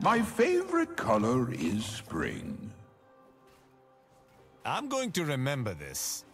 My favorite color is spring. I'm going to remember this.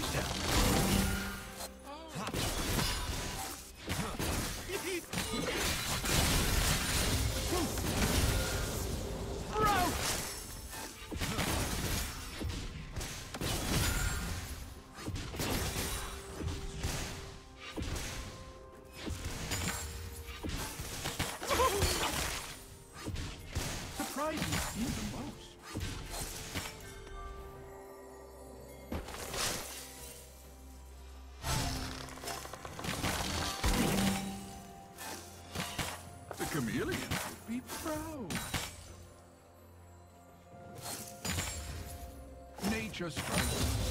Need Nature strikes.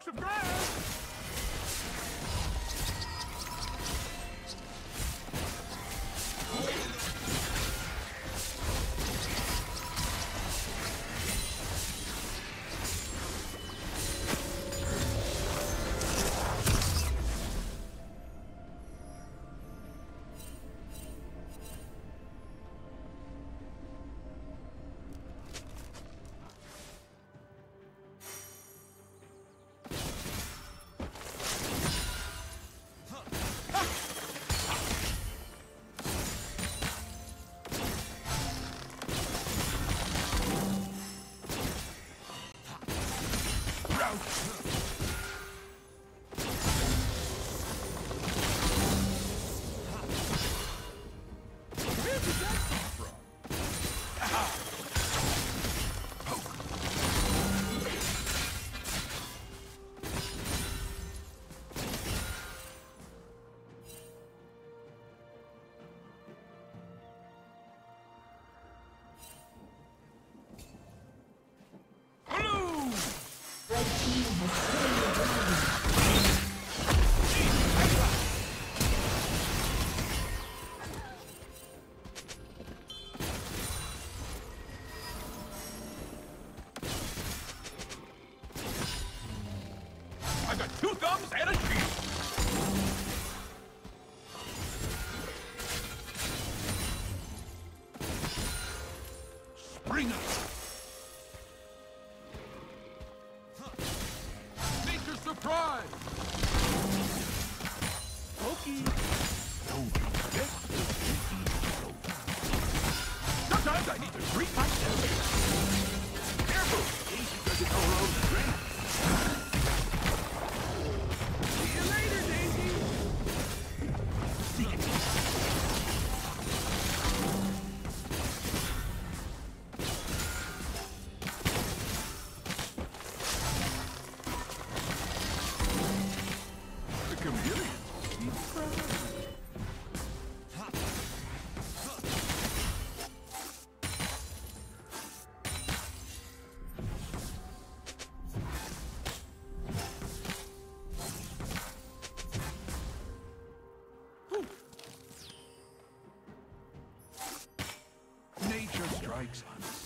Stalks of grass. Out! Bring us! Strikes unseen.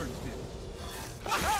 The birds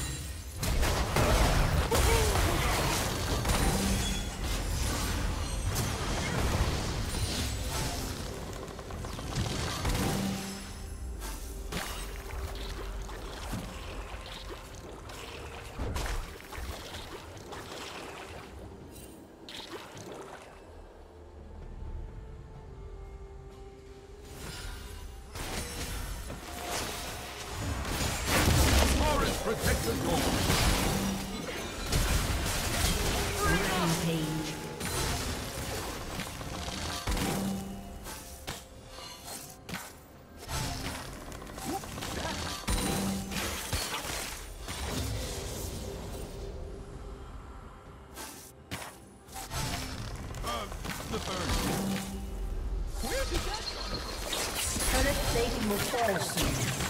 First.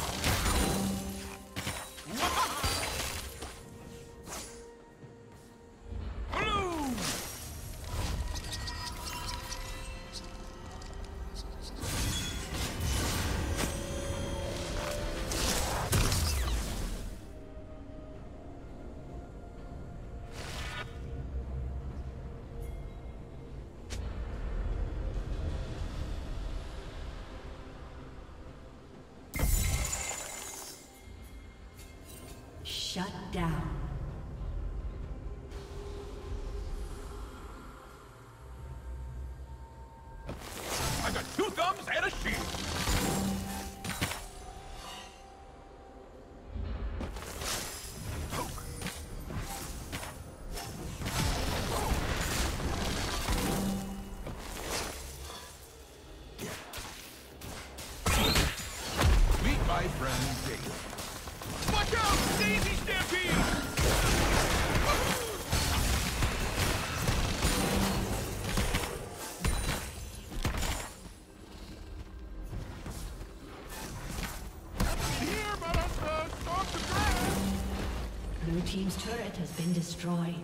turret has been destroyed.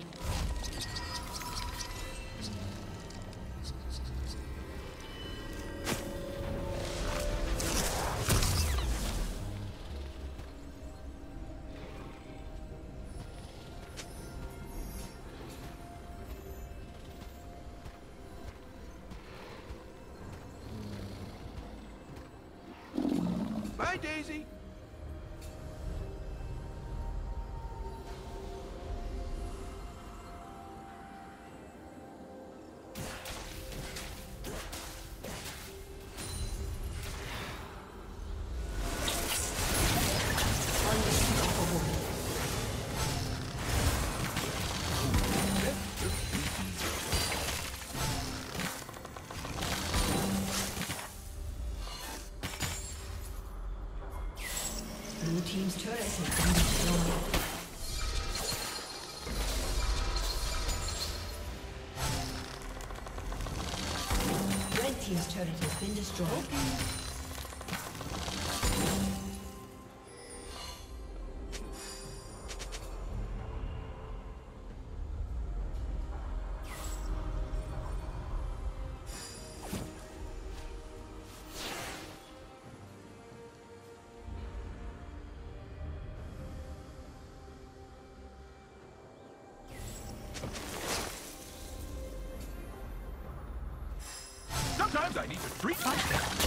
Bye, Daisy. been destroyed. Sometimes I need to treat myself.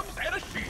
comes at a sheep.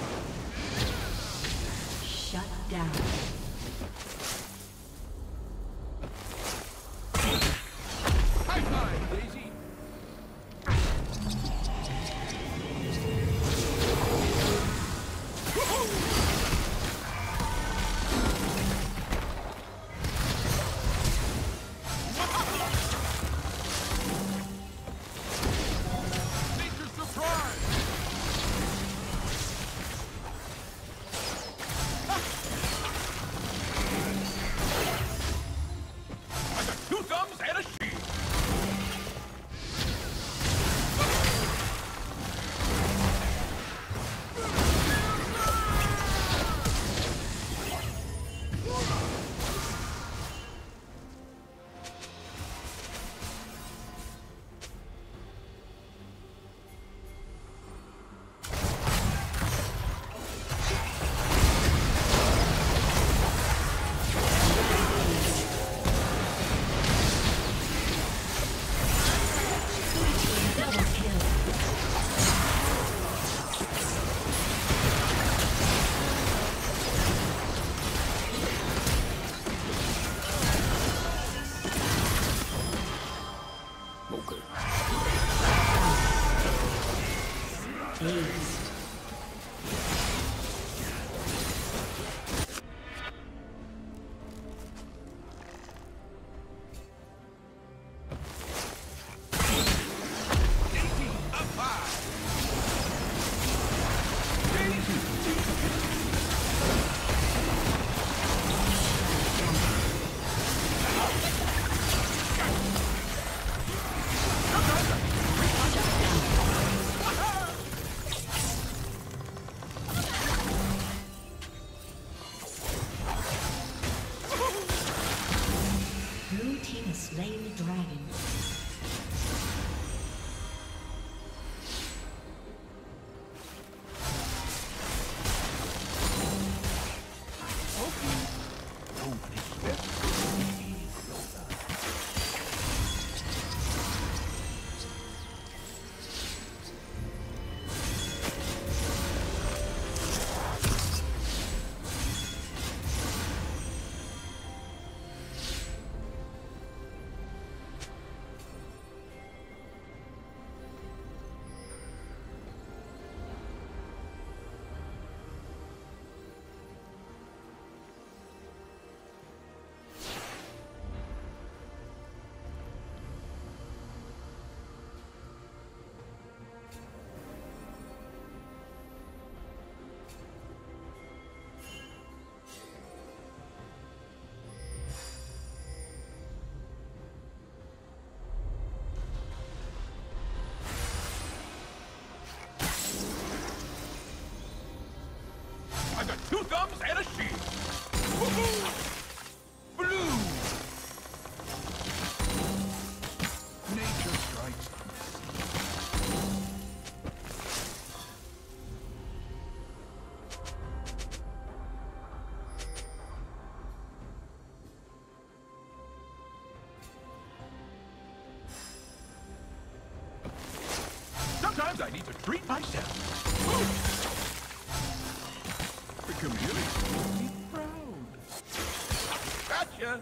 gums and a shield. Blue. Nature strikes. Sometimes I need to treat myself. Ooh. The community will be proud. Gotcha!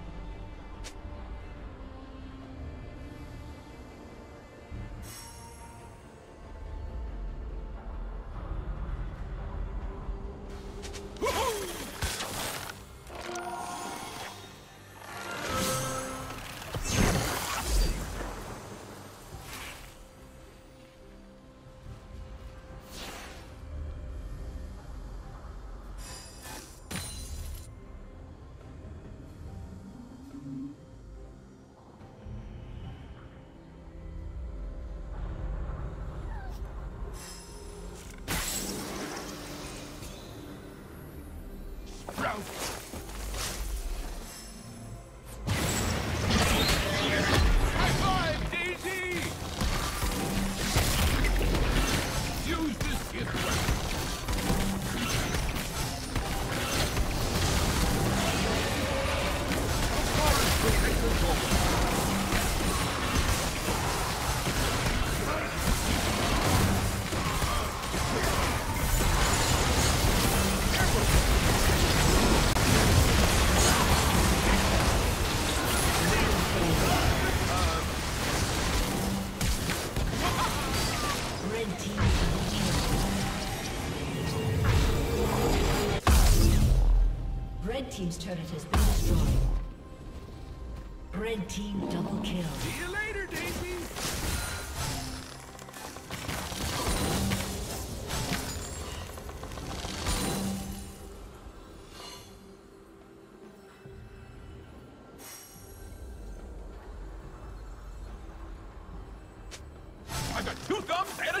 Get ready. Welcome,